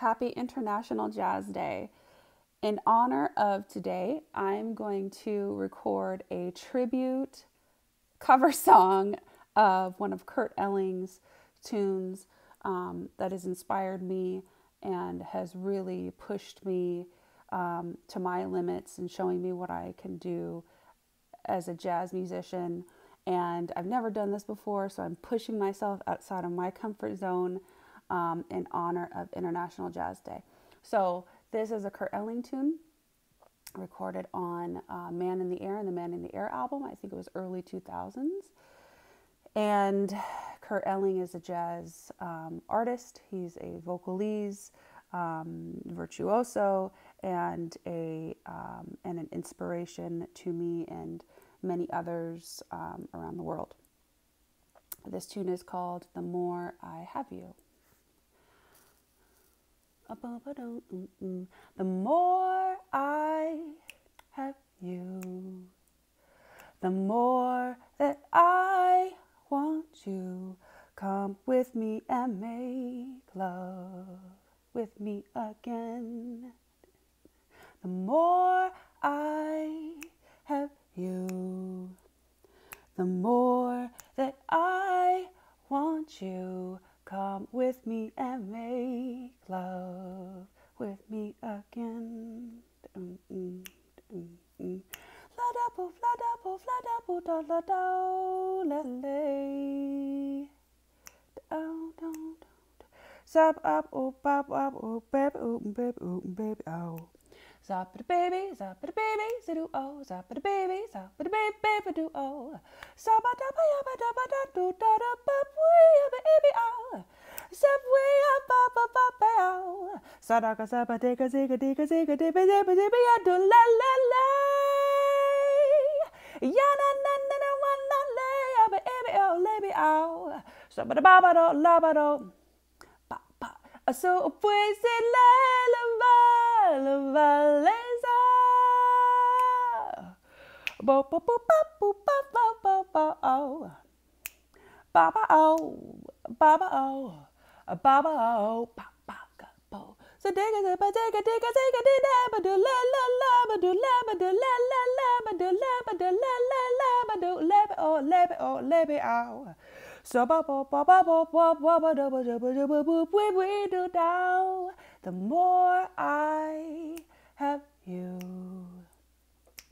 Happy International Jazz Day. In honor of today, I'm going to record a tribute cover song of one of Kurt Elling's tunes um, that has inspired me and has really pushed me um, to my limits and showing me what I can do as a jazz musician. And I've never done this before, so I'm pushing myself outside of my comfort zone um, in honor of International Jazz Day. So, this is a Kurt Elling tune recorded on uh, Man in the Air and the Man in the Air album. I think it was early 2000s. And Kurt Elling is a jazz um, artist, he's a vocalese, um, virtuoso, and, a, um, and an inspiration to me and many others um, around the world. This tune is called The More I Have You. The more I have you, the more that I want you. Come with me and make love with me again. The more I have you, the more that I want you. Come with me and make love again. La da bo, la da bo, la da bo, da la da, la lay. Oh, don't, don't. Zap up, oh, bop, up, oh, baby, oh, baby, oh, baby, oh. Zap the baby, zap the baby, zidu oh, zap the baby, zap the baby, baby do oh. Zap da ba ya ba da ba da do da da ba ya baby oh. Zap way up Sadaka sapa take a zika tika zika tipa zipa ya do la la la. ya na na na one na lay of a baby oh o ow. Saba da ba ba do la ba do. ba ba pa. So pues it la la va la va lesa. Bo bo bo ba bo ba ba ba ba oh. Baba oh. Baba oh. Baba oh. Baba, oh. So digga digga digga digga digga digga ba do la la la ba do la ba do la la la ba do la ba do la la la ba do la ba oh la ba oh la ba oh. So ba ba ba ba ba ba ba ba da ba da ba da ba ba we we do down. The more I have you,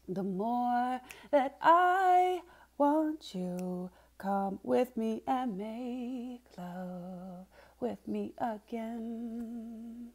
the more that I want you. Come with me and make love with me again.